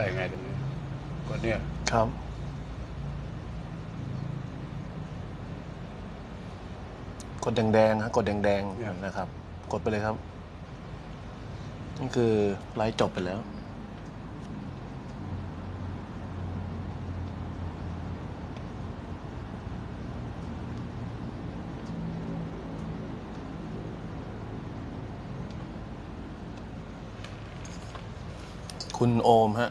ไปไงตรงนี้ก็เนี่ยครับ กดแดงๆครับกดแดงๆนะครับ กดไปเลยครับ นี่คือไลฟ์จบไปแล้ว คุณโอมฮะ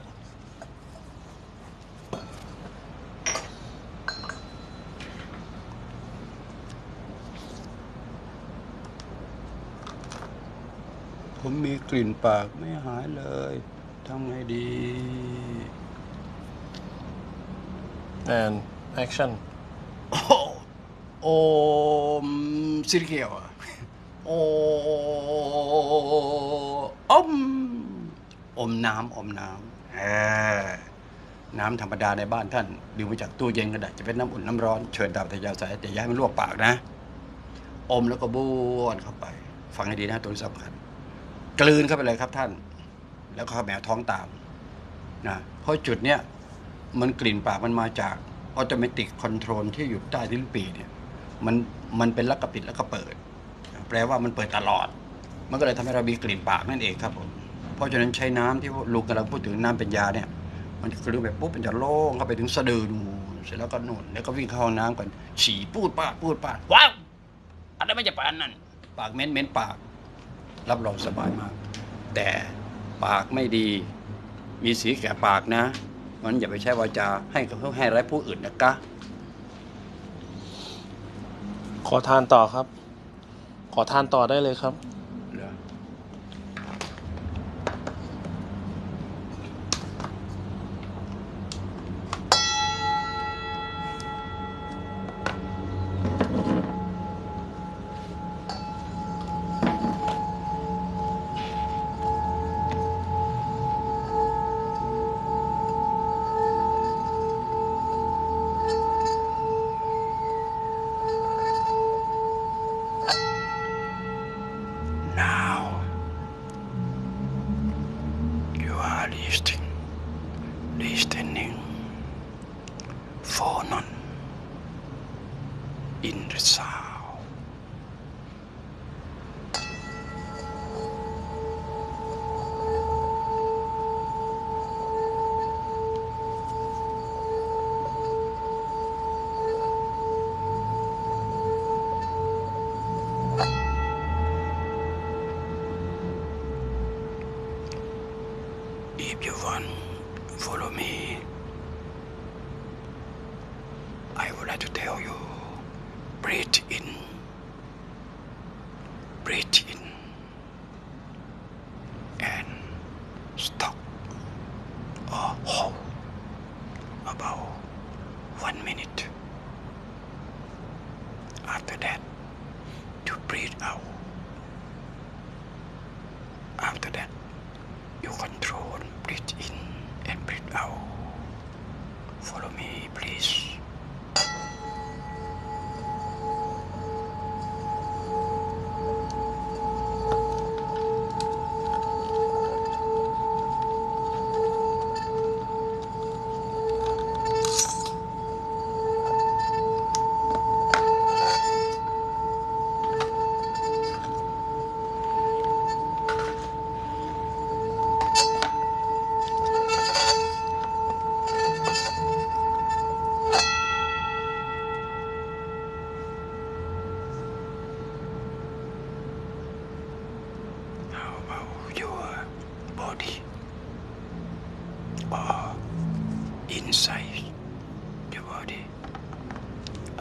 ผมมี กลิ่นปากไม่หายเลยทำไงดี and action โอ้โอมซิริเกียวอะโออมอมน้ำอมน้ำเออน้ำธรรมดาในบ้านท่านดื่มมาจากตู้เย็นก็ได้จะเป็นน้ำอุ่นน้ำร้อนเชิญตามแต่อัธยาศัยแต่อย่าให้มันลวกปากนะ อมแล้วก็บ้วนเข้าไป ฟังให้ดีนะตัวนี้สำคัญ กลืนเข้าไปเลยครับท่าน แล้วก็แขม่วท้องตามนะเพราะจุดเนี้ยมันกลิ่นปากมันมาจาก automatic control ที่อยู่ใต้ลิ้นปี่เนี่ยมันมันเป็นลักกระปิดแล้วก็เปิด แปลว่ามันเปิดตลอด มันก็เลยทำให้เรามีกลิ่นปากนั่นเองครับผมเพราะฉะนั้นใช้น้ำที่ลุงกำลังพูดถึงน้ำเป็นยาเนี่ย มันกลืนไปปุ๊บมันจะโล่งเข้าไปถึงสะดือดูเสร็จแล้วก็นุ่นแล้วก็วิ่งเข้าห้องน้ำกันฉี่ปูดปาดปูดปาดว้าวอะไรไม่จะปานนั่นปากเหม็นเหม็นปาก รับรองสบายมาก แต่ปากไม่ดี มีสีแก่ปากนะมันอย่าไปใช้วาจาให้กับให้ร้ายผู้อื่นนะกะขอทานต่อครับ ขอทานต่อได้เลยครับ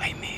I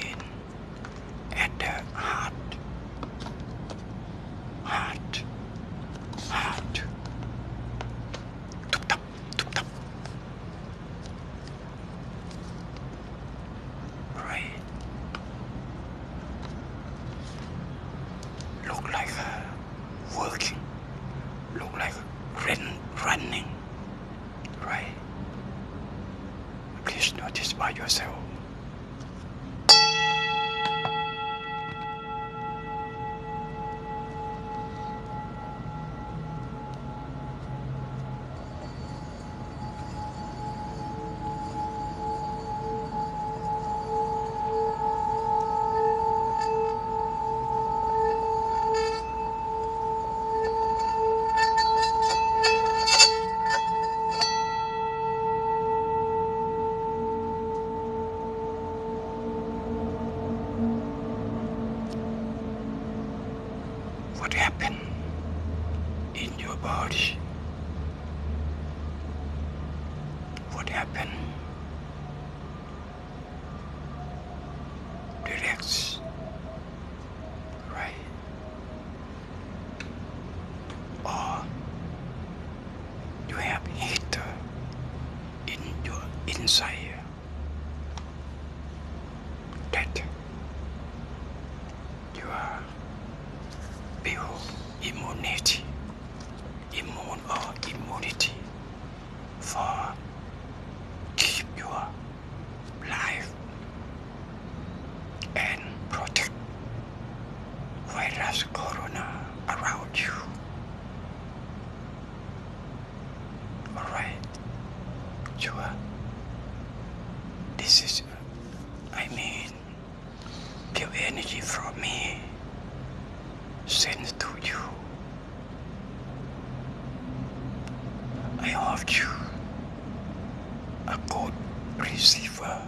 a good receiver.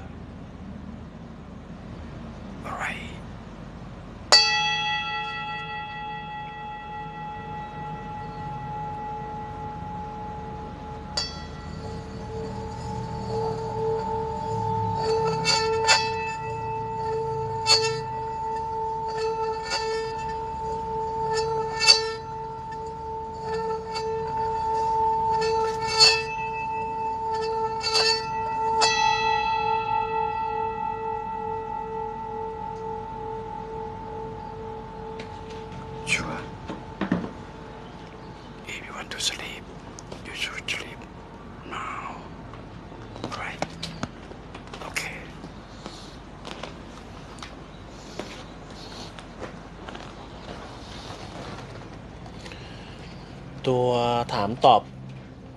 ตัวถามตอบ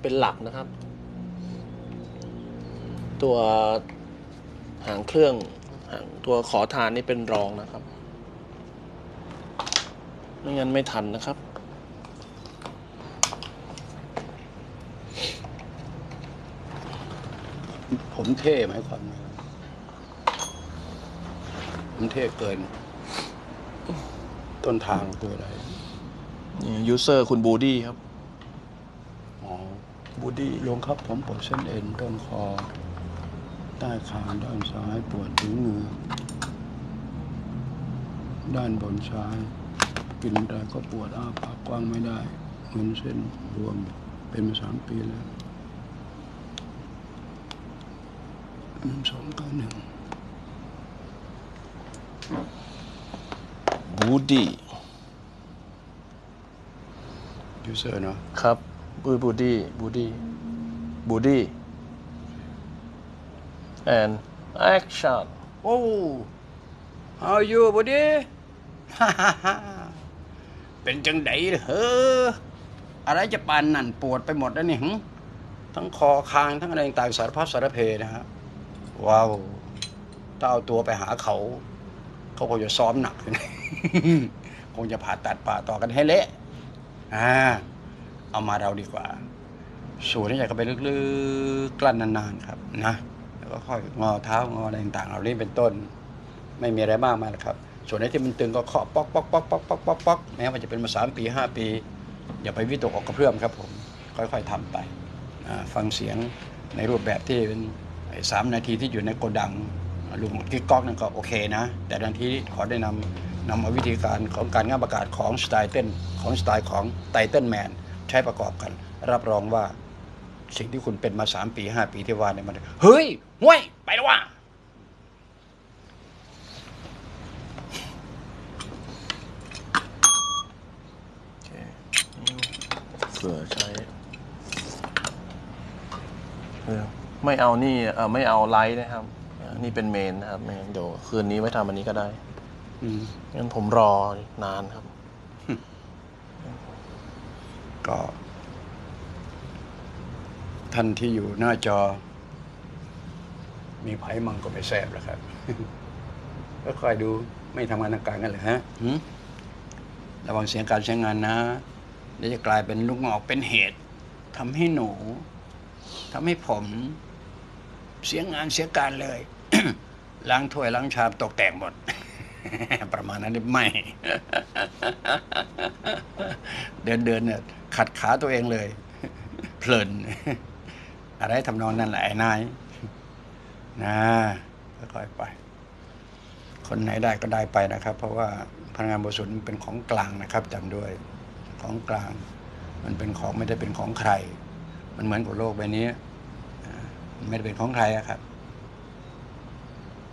เป็นหลักนะครับ ตัวหางเครื่องหางตัวขอทานนี่เป็นรองนะครับ ไม่งั้นไม่ทันนะครับผมเท่ไหมความผมเท่เกิน ต้นทางคืออะไร user คุณบูดี้ครับอ๋อบูดี้ลงครับผมปวดเส้นเอ็นต้นคอ ใต้คางด้านซ้ายปวดถึงมือ ด้านบนซ้าย กินอะไรก็ปวดอ้าปากกว้างไม่ได้เหมือนเส้นรวมเป็นมาสามปีแล้วหนึ่งสองเก้าหนึ่งบูดี้ user เนาะครับบูบูดี้บูดี้บูดี้ and action โอ้ how you buddy เป็นจังไดเฮ้ออะไรจะปานนั่นปวดไปหมดแล้วนี่หึทั้งคอคางทั้งอะไรต่างๆสารพัดสารเพนะฮะว้าวถ้าเอาตัวไปหาเขา เขาคงจะซ้อมหนักคงจะผ่าตัดผ่าต่อกันให้เละ อ่าเอามาเราดีกว่า สูดให้ใจเข้าไปลึกๆกลั้นนานๆครับนะแล้วก็ค่อยงอเท้างออะไรต่างๆเหล่านี้เป็นต้น ไม่มีอะไรมากมายหรอกครับ ส่วนไหนที่มันตึงก็เคาะป๊อกป๊อกป๊อกป๊อกป๊อกป๊อกป๊อกแม้ว่าจะเป็นมาสามปีห้าปี อย่าไปวิตกออกกระเพื่อมครับผมค่อยๆทำไปฟังเสียงในรูปแบบที่เป็นสามนาทีที่อยู่ในโกดังลุงกิ๊กก๊อกนั่นก็โอเคนะ แต่นาทีขอได้นำ นำเอาวิธีการของการงายประกาศของสไตล์เต้นของสไตล์ของไตเติ้ลแมนใช้ประกอบกัน รับรองว่าสิ่งที่คุณเป็นมาสามปีห้าปีที่ว่าเนี่ยมันเฮ้ยห่วยไปแล้วว่ะโอเคเผื่อใช้เอไม่เอานี่เออไม่เอาไลท์นะครับ นี่เป็นเมนนะครับไม่งั้นเดี๋ยวคืนนี้ไว้ทำอันนี้ก็ได้ งั้นผมรอนานครับ ก็ ท่านที่อยู่หน้าจอ มีไผ่มังก็ไม่แสบแล้วครับ ก็คอยดูไม่ทำงานทางการกันเลยฮะหืมระวังเสียงการใช้งานนะเดี๋ยวจะกลายเป็นลูกงอกเป็นเหตุทำให้หนูทำให้ผม เสียงานเสียการเลยล้างถ้วยล้างชามตกแต่งหมด ประมาณนั้นไม่ เดินเดินเนี่ยขัดขาตัวเองเลย เพลิน อะไรทำนองนั้นแหละไอ้นายนะค่อยไป คนไหนได้ก็ได้ไปนะครับ เพราะว่าพลังงานบริสุทธิ์มันเป็นของกลางนะครับจำด้วยของกลาง มันเป็นของไม่ได้เป็นของใคร มันเหมือนกับโลกใบนี้ ไม่ได้เป็นของใครครับ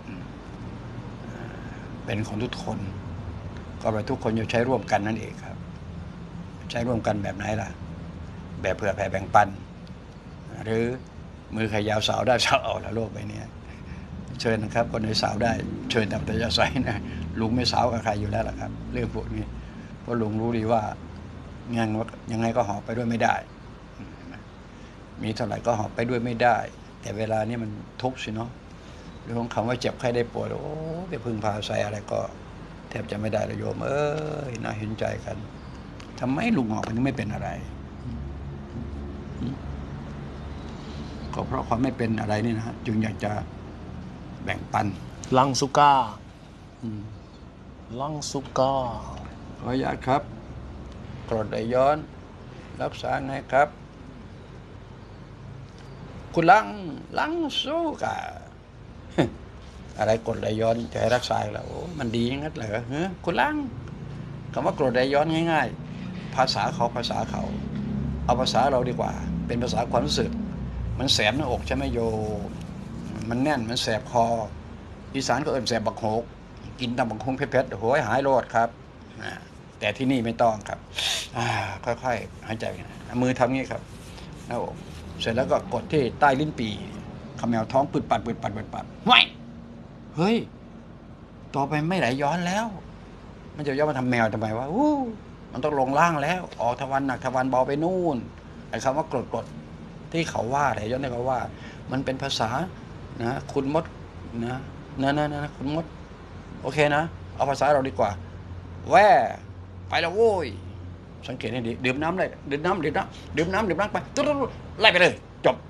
อืมอ่า เป็นของทุกคน ก็แปลทุกคนจะใช้ร่วมกันนั่นเองครับ ใช้ร่วมกันแบบไหนล่ะ แบบเผื่อแผ่แบ่งปัน หรือมือใครยาวสาวได้สาวเอาละโลกใบนี้ยเชิญนะครับคนไหนสาวได้เชิญตามแต่จะใส่นะลุงไม่สาวกับใครอยู่แล้วล่ะครับ เรื่องพวกนี้เพราะลุงรู้ดีว่ายังยังไงก็หอบไปด้วยไม่ได้ มีเท่าไหร่ก็หอบไปด้วยไม่ได้ แต่เวลานี้มันทุกข์สิเนาะ เรื่องของคำว่าเจ็บไข้ได้ป่วยโอ้ไปพึ่งพาใส่อะไรก็แทบจะไม่ได้เลยโยม เอ้ยน่าเห็นใจกันทำไมลุงหอกมันถึงไม่เป็นอะไรอืมก็เพราะความไม่เป็นอะไรนี่นะฮะจึงอยากจะแบ่งปัน ลังสุก้าอืมลังสุก้าขออนุญาตครับกรดไหลย้อน รักษาไงครับ คุณลังลังสู้กะ อะไรกดไหลย้อนจะให้รักษาอีกแล้วโอ้มันดีอย่างนั้นเหรอเฮะคุณลังคำว่ากรดไหลย้อนง่าย ๆ ภาษาเขาภาษาเขา เอาภาษาเราดีกว่า เป็นภาษาความรู้สึก มันแสบหน้าอกใช่ไหมโย มันแน่นมันแสบคออีสานก็เอิ่นแสบบักโหกกินตำบักฮงเผ็ดๆโอ้ยหายโรดครับแต่ที่นี่ไม่ต้องครับค่อยๆหายใจนะมือทำงี้ครับหน้าอกเสร็จแล้วก็กดที่ใต้ลิ้นปี ขมวท้องปึดปัดปึดปัดปึดปัดไว้เฮ้ย ต่อไปไม่ไหลย้อนแล้ว มันจะย้อนมาทำแมวทำไมวะอู้มันต้องลงล่างแล้ว ออกทวันหนักทวันเบาไปนู่นไอ้คำว่ากรดกดที่เขาว่าไหลย้อนเนี่ยเขาว่า มันเป็นภาษานะคุณมดนะนะนะนะคุณมด โอเคนะ เอาภาษาเราดีกว่า แว่ไปแล้วโว้ยสังเกตให้ดีดื่มน้ำเลยดื่มน้ำดื่มน้ำดื่มน้ำดื่มน้ำไปตุ๊ดๆๆไล่ไปเลย จบโอ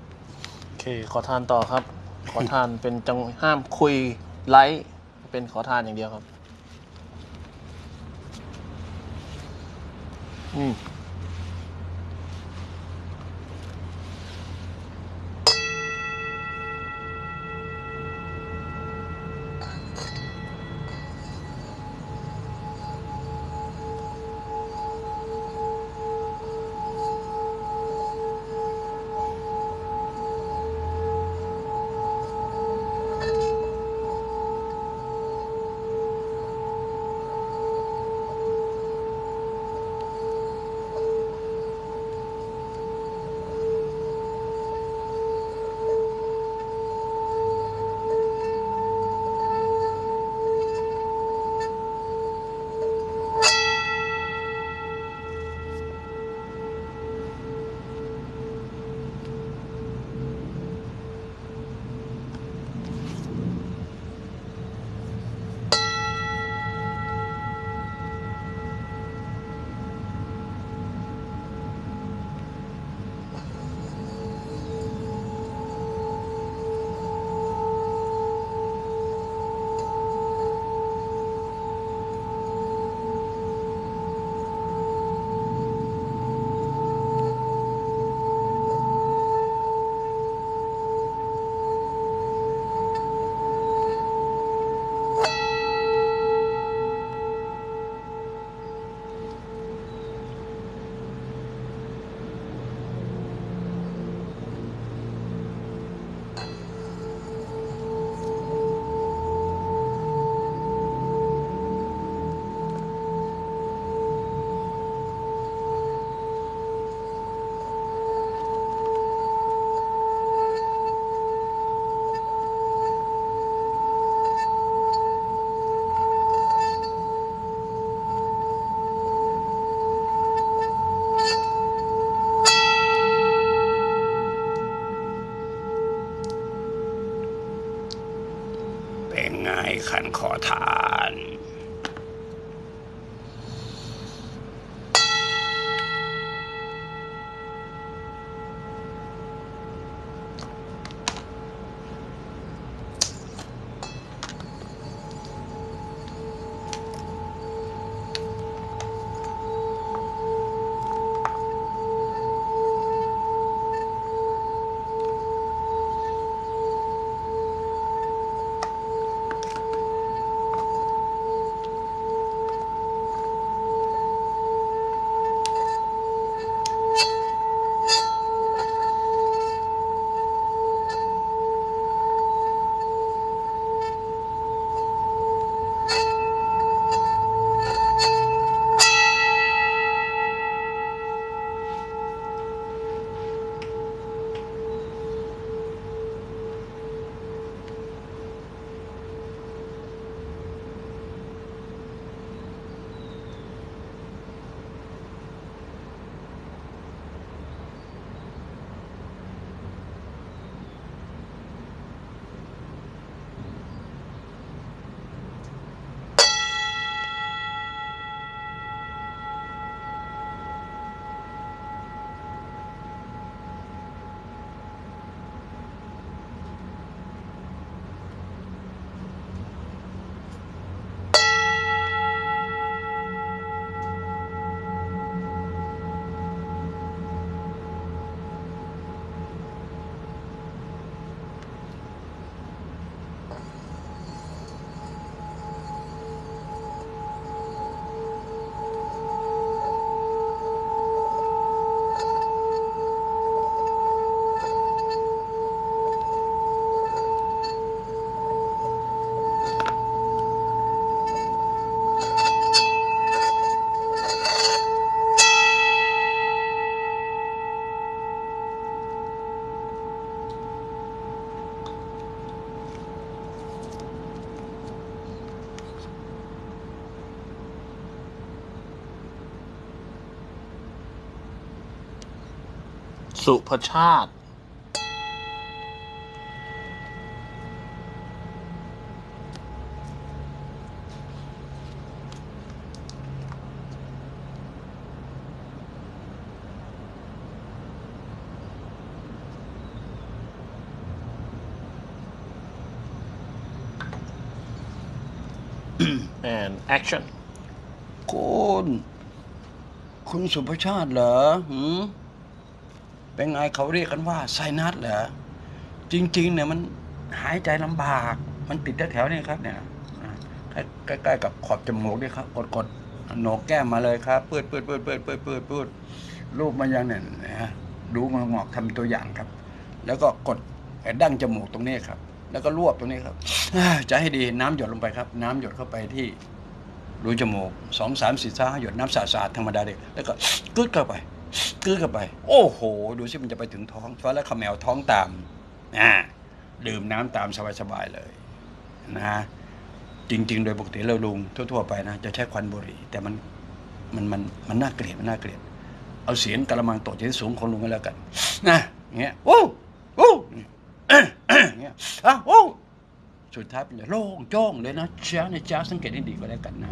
เค ขอทานต่อครับ ขอทานเป็นจังห้ามคุยไลฟ์เป็นขอทานอย่างเดียวครับ อืม ขันข สุภชาติ and action คุณ คุณสุภชาติเหรอหืม เป็นไงเขาเรียกกันว่าไซนัสเหรอจริงๆเนี่ยมันหายใจลำบาก มันติดแถวๆนี่ครับเนี่ยใกล้ๆกับขอบจมูกนี่ครับ กดกดโหนกแก้มมาเลยครับปืดปืดปืดปืดปืดปืดปืดรูปมันยังเนี่ยนะฮะดูงอกทำตัวอย่างครับ แล้วก็กดดั้งจมูกตรงนี้ครับ แล้วก็รวบตรงนี้ครับจะให้ดีน้ำหยดลงไปครับ น้ำหยดเข้าไปที่รูจมูกสองสามสี่ห้าหยดน้ำสะอาดๆธรรมดาเด็กแล้วก็กึดเข้าไป กึดเข้าไป โอ้โห ดูสิมันจะไปถึงท้องฟ้าแล้วขมวท้องตามอ่าดื่มน้ำตามสบายๆเลยนะจริง ๆ โดยปกติเราลุงทั่วๆไปนะจะใช้ควันบุหรี่ แต่มันมันมันมันน่าเกลียดมันน่าเกลียด เอาเสียงกระมังโตดที่สูงของลุงก็แล้วกันนะเงี้ยโอ้โอ้เงี้ยอะโอ้สุดท้ายเป็นโล่งโจ้งเลยนะเช้าในเช้าสังเกตให้ดีก็แล้วกันนะ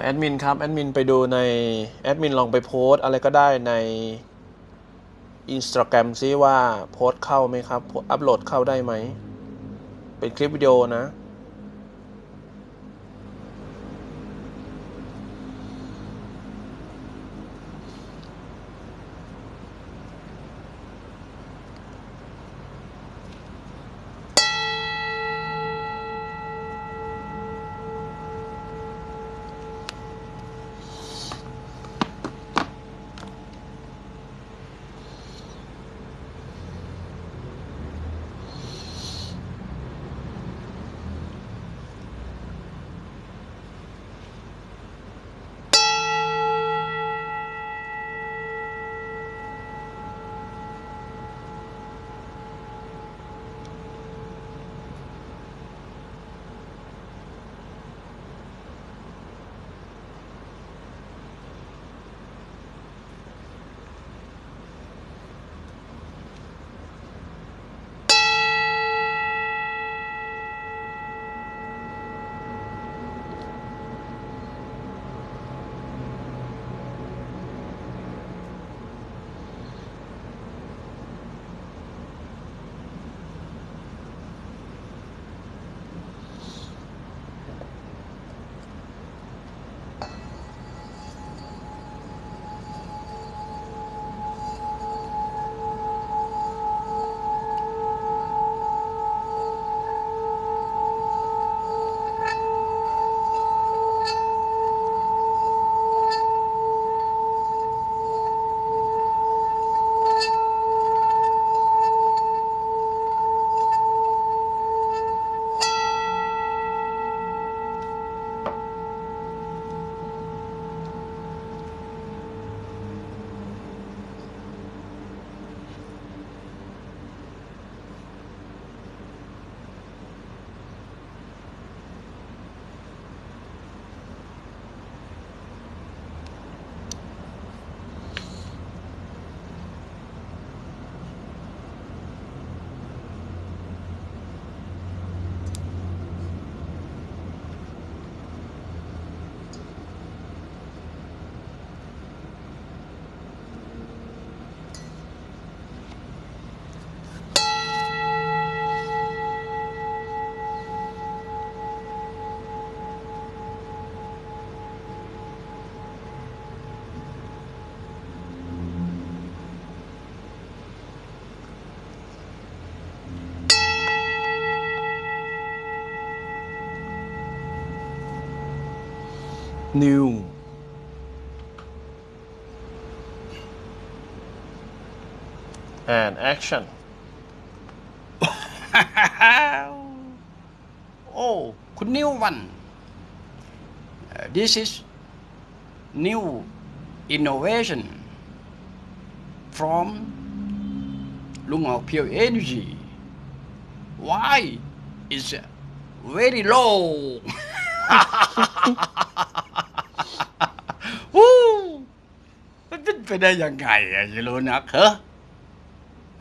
แอดมินครับ แอดมินไปดูใน แอดมินลองไปโพสอะไรก็ได้ใน Instagram ซิว่าโพสเข้าไหมครับ อัปโหลดเข้าได้ไหม เป็นคลิปวิดีโอนะ new and action โอ้คุณนิววัน this is new innovation from ลุงออก Pure Energy why is very low วู้มันเป็น ไปได้ยังไงอะจะรู้นักเหรอ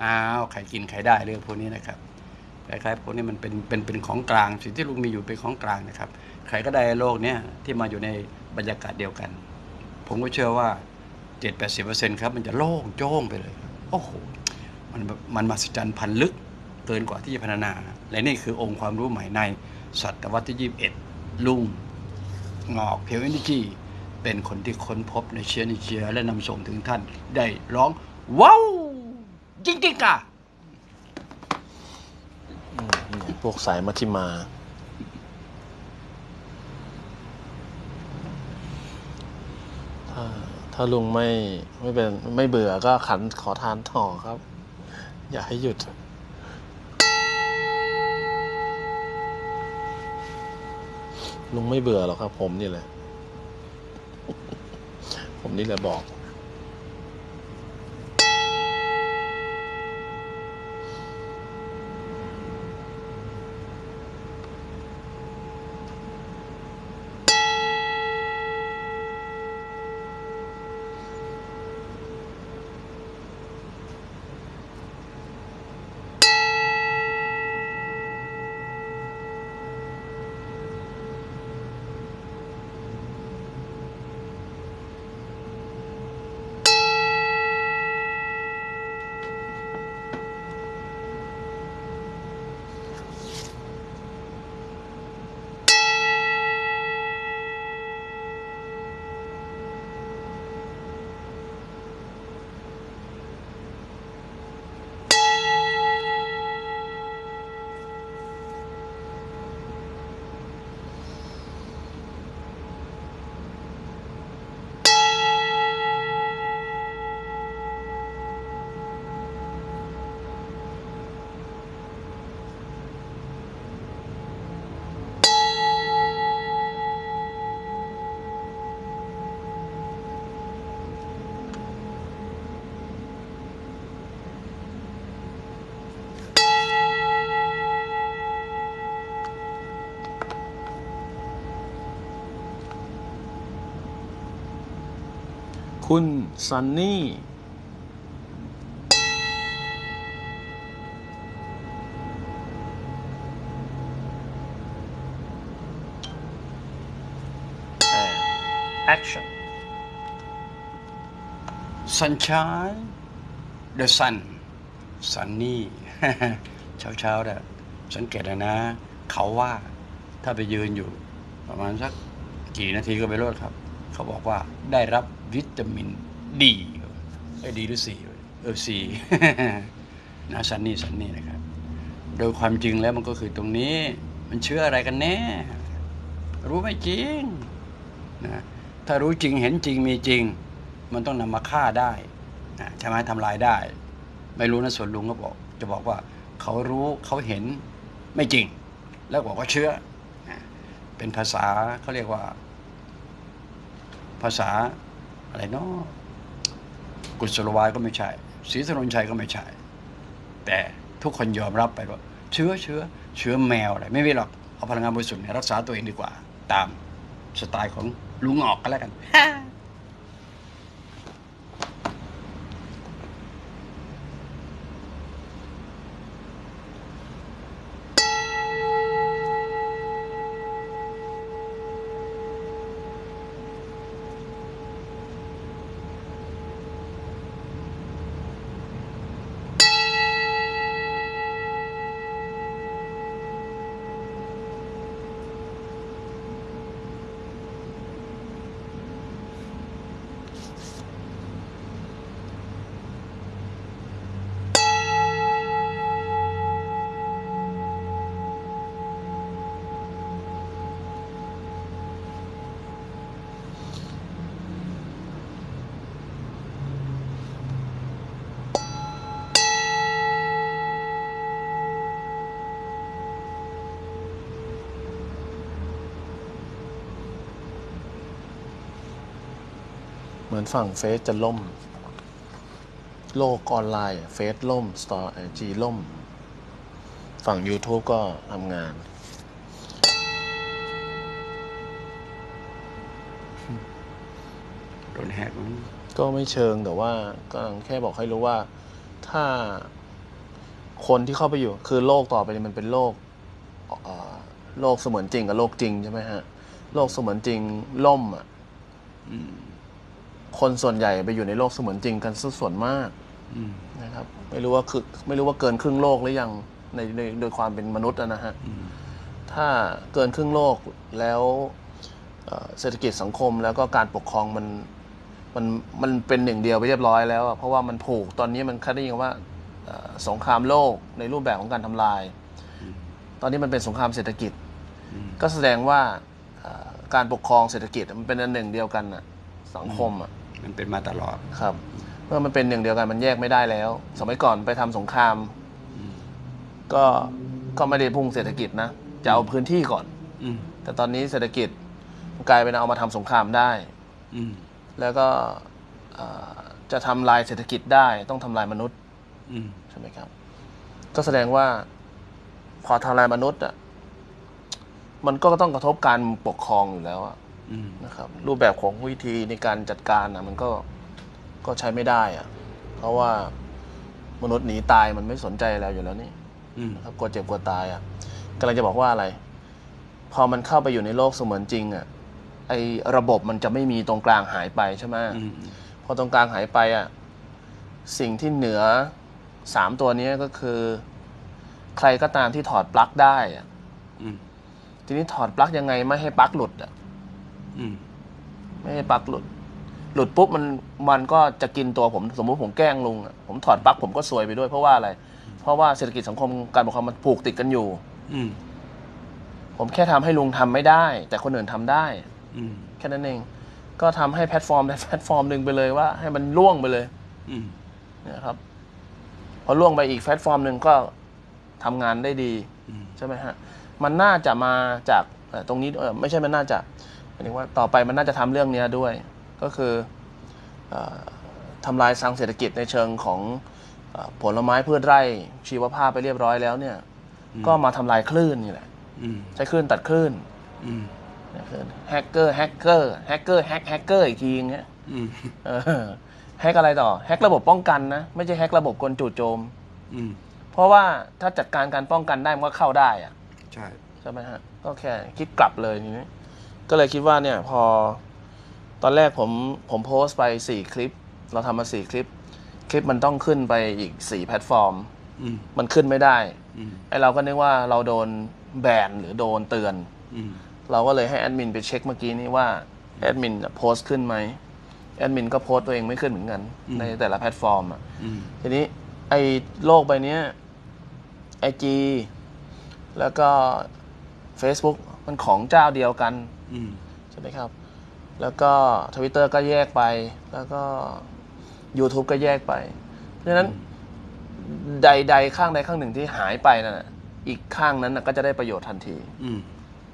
อ้าวใครกินใครได้เรื่องพวกนี้นะครับคล้ายๆพวกนี้มันเป็นเป็นเป็นของกลางสิ่งที่ลุงมีอยู่เป็นของกลางนะครับ ใครก็ได้โลกเนี้ยที่มาอยู่ในบรรยากาศเดียวกัน ผมก็เชื่อว่าเจ็ดแปดสิบเปอร์เซ็นต์ครับมันจะโล่งโจ้งไปเลย โอ้โหมันมันมหัศจรรย์พันลึกเกินกว่าที่จะพัฒนา และนี่คือองค์ความรู้ใหม่ในศตวรรษที่21ลุงงอกเพียวอินจี เป็นคนที่ค้นพบในเชื้อในเชื้อและนำส่งถึงท่านได้ร้อง ว้าวจริงๆก่ะอืมเนี่ยพวกสายมัชฌิมา ถ้าถ้าลุงไม่ไม่เป็นไม่เบื่อก็ขันขอทานต่อครับ อย่าให้หยุดลุงไม่เบื่อหรอกครับ ผมนี่แหละ ผมนี่แหละบอก คุณซันนี่ and action sunshine the sun sunny เช้าเช้าๆเนี่ยสังเกตเลยนะ เขาว่าถ้าไปยืนอยู่ ประมาณสักกี่นาทีก็ไปรอดครับ เขาบอกว่าได้รับ วิตามินดีไอ้ดีหรือสีเออสีนะซันนี่ซันนี่นะครับ โดยความจริงแล้วมันก็คือตรงนี้ มันเชื่ออะไรกันแน่ รู้ไหมจริงนะถ้ารู้จริงเห็นจริงมีจริง มันต้องนำมาฆ่าได้นะใช่ไหมทำลายได้ ไม่รู้นะส่วนลุงก็บอก จะบอกว่าเขารู้เขาเห็นไม่จริง แล้วบอกว่าเชื่อนะเป็นภาษาเขาเรียกว่า ภาษา อะไรเนาะกุศลวายก็ไม่ใช่ศรีธนนชัยก็ไม่ใช่ แต่ทุกคนยอมรับไปว่าเชื้อเชื้อเชื้อแมวอะไรไม่มีหรอกเอาพลังงานบริสุทธิ์เนี่ยรักษาตัวเองดีกว่า ตามสไตล์ของลุงออกก็แล้วกัน เหมือนฝั่งเฟซจะล่ม โลกออนไลน์เฟซล่มสตอร์จีล่ม ฝั่ง YouTube ก็ทำงาน โดนแฮกมั้งก็ไม่เชิงแต่ว่าก็แค่บอกให้รู้ว่าถ้าคนที่เข้าไปอยู่ คือโลกต่อไปนี้มันเป็นโลกเอ่อโลกเสมือนจริงกับโลกจริงใช่ไหมฮะ โลกเสมือนจริงล่มอะ คนส่วนใหญ่ไปอยู่ในโลกเสมือนจริงกันซะส่วนมากอืมนะครับ ไม่รู้ว่าคือไม่รู้ว่าเกินครึ่งโลกหรือยังในในโดยความเป็นมนุษย์อะนะฮะอืมถ้าเกินครึ่งโลกแล้วเอ่อเศรษฐกิจสังคมแล้วก็การปกครองมันมันมันเป็นหนึ่งเดียวไปเรียบร้อยแล้วอะเพราะว่ามันผูกตอนนี้มันคาดได้ยินว่าเอ่อสงครามโลกในรูปแบบของการทำลาย ตอนนี้มันเป็นสงครามเศรษฐกิจอืมก็แสดงว่าเอ่อการปกครองเศรษฐกิจมันเป็นอันหนึ่งเดียวกันอะสังคมอะ มันเป็นมาตลอด ครับ เมื่อมันเป็นหนึ่งเดียวกันมันแยกไม่ได้แล้ว สมัยก่อนไปทำสงคราม ก็ก็ไม่ได้พุ่งเศรษฐกิจนะจะเอาพื้นที่ก่อน อืมแต่ตอนนี้เศรษฐกิจกลายเป็นเอามาทำสงครามได้ อืมแล้วก็เอ่อจะทำลายเศรษฐกิจได้ต้องทำลายมนุษย์ อืมใช่ไหมครับ ก็แสดงว่า พอทำลายมนุษย์อะมันก็ต้องกระทบการปกครองอยู่แล้วอะอืม นะครับรูปแบบของวิธีในการจัดการอะมันก็ก็ใช้ไม่ได้อะเพราะว่ามนุษย์หนีตายมันไม่สนใจแล้วอยู่แล้วนี่อืมนะครับกลัวเจ็บกลัวตายอะกำลังจะบอกว่าอะไร พอมันเข้าไปอยู่ในโลกเสมือนจริงอะไอระบบมันจะไม่มีตรงกลางหายไปใช่ไหมอืมพอตรงกลางหายไปอะสิ่งที่เหนือสามตัวนี้ก็คือ ใครก็ตามที่ถอดปลั๊กได้อะอืมทีนี้ถอดปลั๊กยังไงไม่ให้ปลั๊กหลุดอะอืม ไม่ให้ปลั๊กหลุด หลุดปุ๊บมันมันก็จะกินตัวผมสมมุติผมแกล้งลุงอะผมถอดปลั๊กผมก็ซวยไปด้วยเพราะว่าอะไร เพราะว่าเศรษฐกิจสังคมการปกครองมันผูกติดกันอยู่ อืม ผมแค่ทำให้ลุงทำไม่ได้ แต่คนอื่นทำได้ อืม แค่นั้นเอง ก็ทำให้แพลตฟอร์มใดแพลตฟอร์มหนึ่งไปเลยว่าให้มันร่วงไปเลยอืม นะครับพอร่วงไปอีกแพลตฟอร์มหนึ่งก็ทำงานได้ดี อืม ใช่ไหมฮะ มันน่าจะมาจากเอ่อตรงนี้เออไม่ใช่มันน่าจะ หมายถึงว่าต่อไปมันน่าจะทำเรื่องเนี้ยด้วย ก็คือเอ่อทำลายทางเศรษฐกิจในเชิงของเอ่อผลไม้พืชไร่ชีวภาพไปเรียบร้อยแล้วเนี่ย ก็มาทำลายคลื่นนี่แหละอืมใช้คลื่นตัดคลื่นอืมแฮกเกอร์แฮกเกอร์แฮกเกอร์แฮกแฮกเกอร์อีกทีอย่างเงี้ยอืมเออแฮกอะไรต่อแฮกระบบป้องกันนะ ไม่ใช่แฮกระบบการจู่โจมอืมเพราะว่าถ้าจัดการการป้องกันได้มันก็เข้าได้อะใช่ใช่ไหมฮะก็แค่คิดกลับเลยทีนี้ ก็เลยคิดว่าเนี่ยพอตอนแรกผมผมโพสต์ไป 4 คลิป เราทำมา 4 คลิป คลิปมันต้องขึ้นไปอีก 4 แพลตฟอร์มอืมมันขึ้นไม่ได้อืมไอเราก็นึกว่าเราโดนแบนหรือโดนเตือนอืมเราก็เลยให้แอดมินไปเช็คเมื่อกี้นี้ว่าแอดมินโพสต์ขึ้นไหมแอดมินก็โพสต์ตัวเองไม่ขึ้นเหมือนกัน ในแต่ละแพลตฟอร์มอะอืมทีนี้ไอ้โลกใบเนี้ย IG แล้วก็ Facebook มันของเจ้าเดียวกันอืม ใช่ไหมครับ แล้วก็ Twitter ก็แยกไป แล้วก็ YouTube ก็แยกไปเพราะฉะนั้นใดๆข้างใดข้างหนึ่งที่หายไปนั่นน่ะอีกข้างนั้นน่ะก็จะได้ประโยชน์ทันทีอืม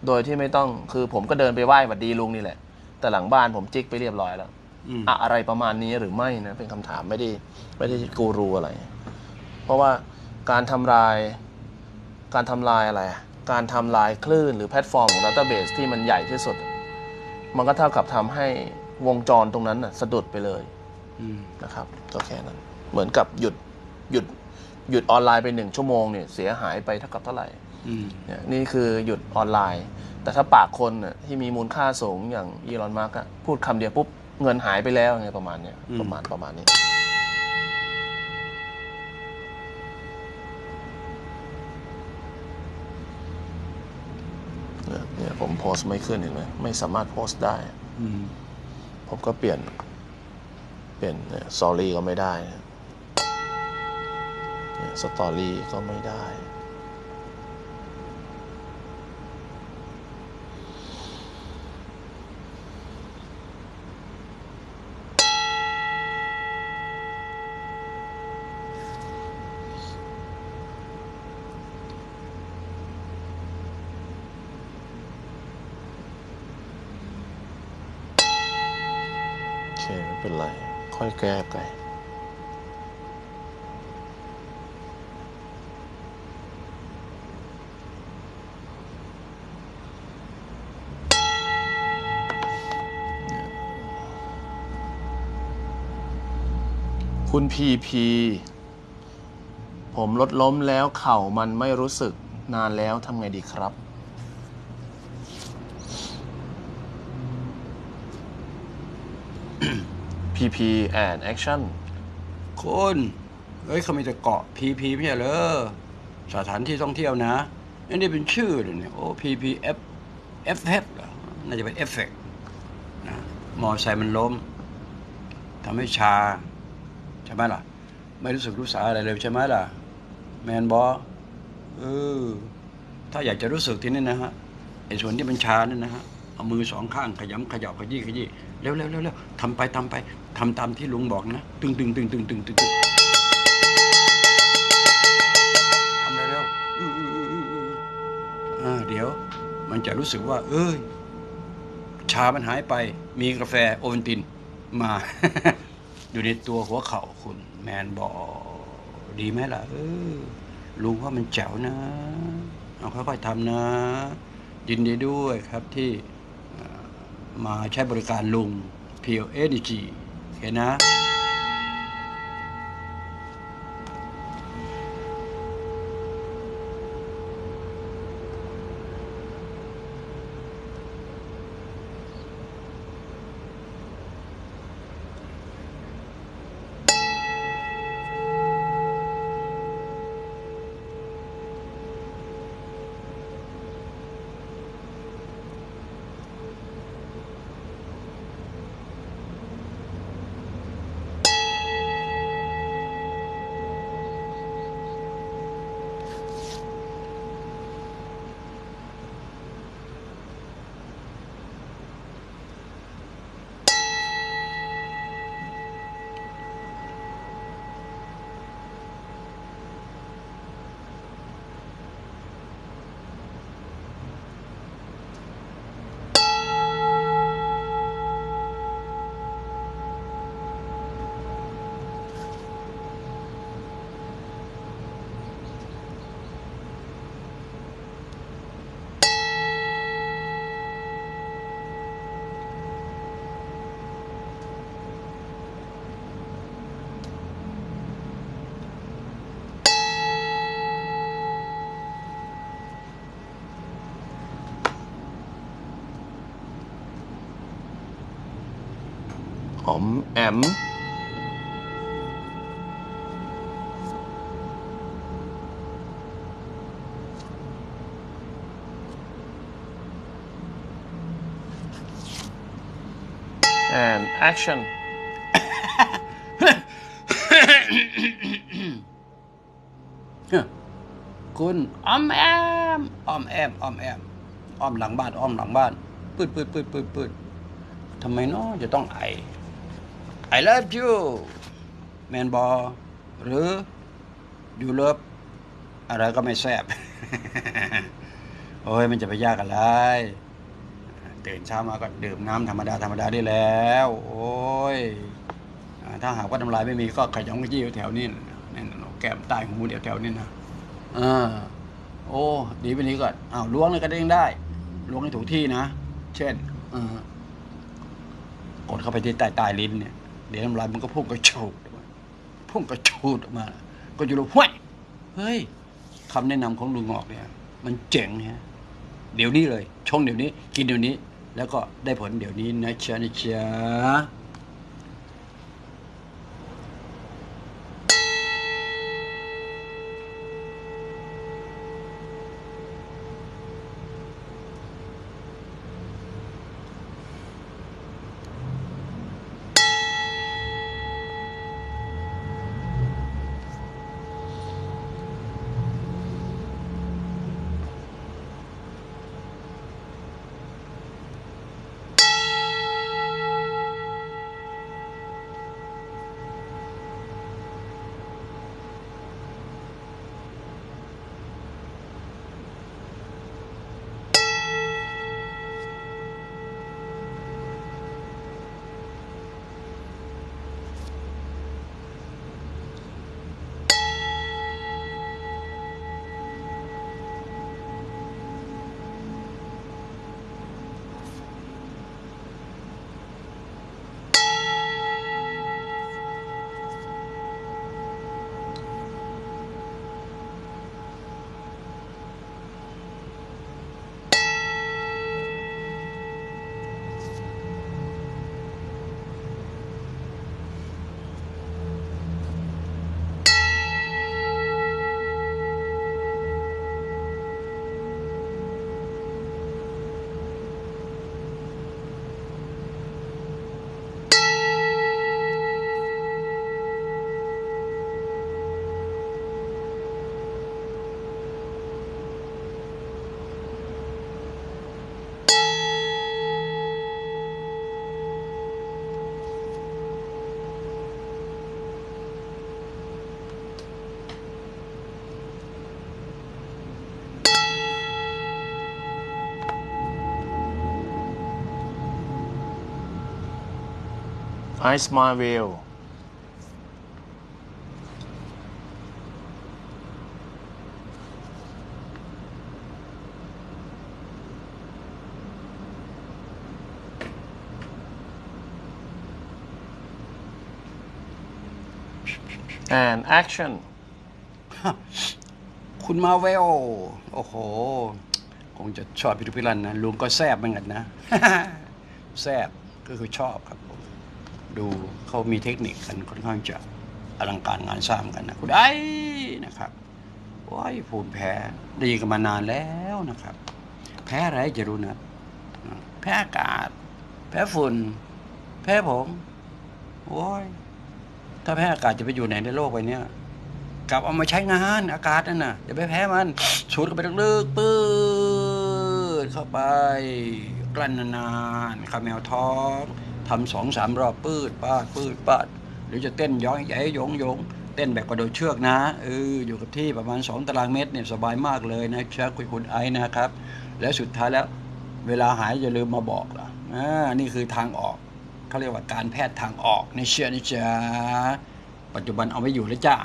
โดยที่ไม่ต้องคือผมก็เดินไปไหว้หวัดดีลุงนี่แหละ แต่หลังบ้านผมจิกไปเรียบร้อยแล้วอืมอะอะไรประมาณนี้หรือไม่นะเป็นคำถามไม่ได้ไม่ได้กูรูอะไร เพราะว่าการทำลาย การทำลายอะไรอะ การทำลายคลื่นหรือแพลตฟอร์มของ database ที่มันใหญ่ที่สุด มันก็เท่ากับทำให้วงจรตรงนั้นนะสะดุดไปเลยนะครับก็แค่นั้น เหมือนกับหยุดหยุดหยุดออนไลน์ไปหนึ่งชั่วโมงเนี่ยเสียหายไปเท่ากับเท่าไหร่เนี่ยนี่คือหยุดออนไลน์ แต่ถ้าปากคนน่ะที่มีมูลค่าสูงอย่างอีลอนมัสก์พูดคำเดียวปุ๊บ เงินหายไปแล้วไงประมาณเนี้ยประมาณประมาณนี้ เนี่ยเนี่ยผมโพสต์ไม่ขึ้นเห็นไหมไม่สามารถโพสต์ได้อืมผมก็เปลี่ยน เปลี่ยนสตอรี่ก็ไม่ได้สตอรี่ก็ไม่ได้ ค่อยแก้ไป คุณพีพี ผมลดล้มแล้วเข่ามันไม่รู้สึกนานแล้วทำไงดีครับ PP and action คุณเฮ้ยเขามีแต่เกาะพีพีไม่ใช่เหรอสถานที่ท่องเที่ยวนะอันนี้เป็นชื่อเลยเนี่ยโอ้พีพีเอฟเอฟเอฟเหรอน่าจะเป็นเอฟเฟกนะมอไซค์มันล้มทำให้ชา ใช่ไหมล่ะ ไม่รู้สึกรู้สาอะไรเลยใช่ไหมล่ะ แม่นบ่เออถ้าอยากจะรู้สึกที่นี่นะฮะไอ้ส่วนที่มันชานี่นะฮะเอามือสองข้างขยำขยับขยี้ขยี้เร็วเร็วเร็วเร็วทำไปทำไป ทำตามที่ลุงบอกนะ ตึงตึงตึงตึงตึงตึงตึงทำเร็วเร็วอื้ออืออืออืออ่าเดี๋ยว มันจะรู้สึกว่า เอ้ย ชามันหายไป มีกาแฟโอวัลตินมา อยู่ในตัวหัวเข่าคุณ แมนบอดีไหมล่ะ เออลุงว่ามันแจ๋วนะ เอาค่อยๆทำนะ ยินดีด้วยครับที่มาใช้บริการลุง p พีย วเอ๋อมแอม and action คุณอ้อมแอมอ้อมแอมอ้อมแอมอ้อมหลังบ้านอ้อมหลังบ้านปืดปืดปืดปืดปืดทำไมเนาะจะต้องไอ I love you แมนบอหรือ you love อะไรก็ไม่แซบโอ้ยมันจะไปยากอะไร ตื่นเช้ามาก็ดื่มน้ำธรรมดาธรรมดาได้แล้ว โอ้ยถ้าหากว่าน้ำลายไม่มีก็ขยองขี้แถวนี้นะนี่นะแก้มใต้หูเดี๋ยวแถวนี้นะอ่าโอ้ ดีไปนี้ก่อนอ้าวล้วงเลยก็เด้งได้ล้วงให้ถูกที่นะ เช่นอกดเข้าไปที่ใต้ใต้ลิ้นเนี่ย เดี๋ยวน้ำลายมันก็พุ่งกระชูดออกมาพุ่งกระชูดออกมา ก็จะรู้ห้วยเฮ้ยคำแนะนำของลุงงอกเนี่ย มันเจ๋งฮะเดี๋ยวนี้เลยชงเดี๋ยวนี้ กินเดี๋ยวนี้ แล้วก็ได้ผลเดี๋ยวนี้นะจ๊ะนะ จ๊ะ I smile well and action คุณมาเวล โอ้โห คงจะชอบพิทุพิรันนะลุงก็แซบเหมือนกันนะ แซบก็คือชอบครับ ดูเขามีเทคนิคกันค่อนข้างจะอลังการงานสร้างกันนะคุณไอ้นะครับว้ายภูมิแพ้ได้ยินกันมานานแล้วนะครับ แพ้อะไรจะรู้นะแพ้อากาศ แพ้ฝุ่น แพ้ผมโอ้ยถ้าแพ้อากาศจะไปอยู่ไหนในโลกใบนี้กลับเอามาใช้งานอากาศนั่นน่ะอย่าไปแพ้มันสูดเข้าไปลึกๆปืดเข้าไปกลั้นนานๆข้าแมวท้อง ทำสองสามรอบปืดปาดปืดปาดหรือจะเต้นย้อยใหญ่ยงยงเต้นแบบกระโดดเชือกนะเอออยู่กับที่ประมาณสองตารางเมตรเนี่ยสบายมากเลยนะเชือกคุยคุณไอ้นะครับ และสุดท้ายแล้วเวลาหายอย่าลืมมาบอกล่ะอ่านี่คือทางออกเขาเรียกว่าการแพทย์ทางออกในเชื่อนี่จ้าปัจจุบันเอาไว้อยู่แล้วจ้า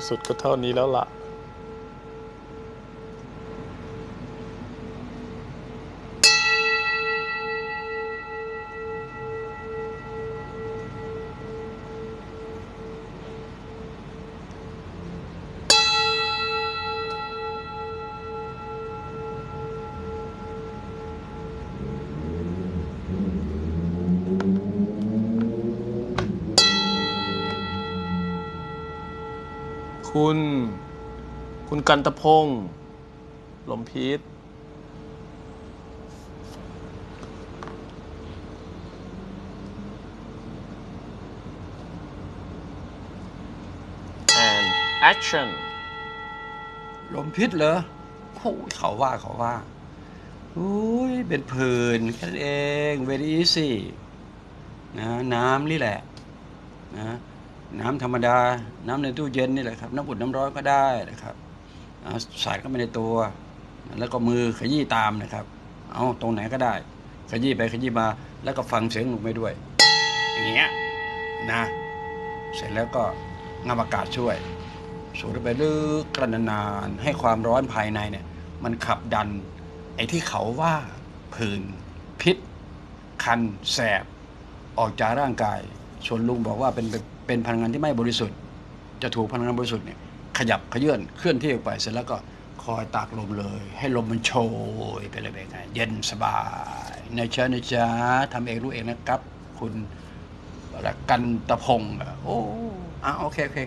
ที่สุดก็เท่านี้แล้วล่ะ คุณ คุณกันตะพงศ์ลมพิษ and action ลมพิษเหรอโอ้ยเขาว่าเขาว่าอุ้ยเป็นผื่นแค่นั้นเอง very easy นะน้ำนี่แหละ น้ำธรรมดา น้ำในตู้เย็นนี่แหละครับ น้ำอุ่นน้ำร้อนก็ได้นะครับเอาใส่เข้าไปในตัว แล้วก็มือขยี้ตามนะครับ เอาตรงไหนก็ได้ ขยี้ไปขยี้มา แล้วก็ฟังเสียงลงไปด้วย อย่างเงี้ยนะ เสร็จแล้วก็งับอากาศช่วย สูดไปลึกกลั้นนานๆให้ความร้อนภายในเนี่ย มันขับดัน ไอ้ที่เขาว่าผื่นพิษ คันแสบ ออกจากร่างกายส่วนลุงบอกว่าเป็น เป็นพลังงานที่ไม่บริสุทธิ์ จะถูกพลังงานบริสุทธิ์เนี่ยขยับขยื่นเคลื่อนที่ออกไปเสร็จแล้วก็คอยตากลมเลย ให้ลมมันโชยไปเลยเป็นไงเย็นสบายนะจ๊ะนะจ๊ะทำเองรู้เองนะครับ คุณอะกันตะพงศ์เหรอโอ้อะโอเคโอเค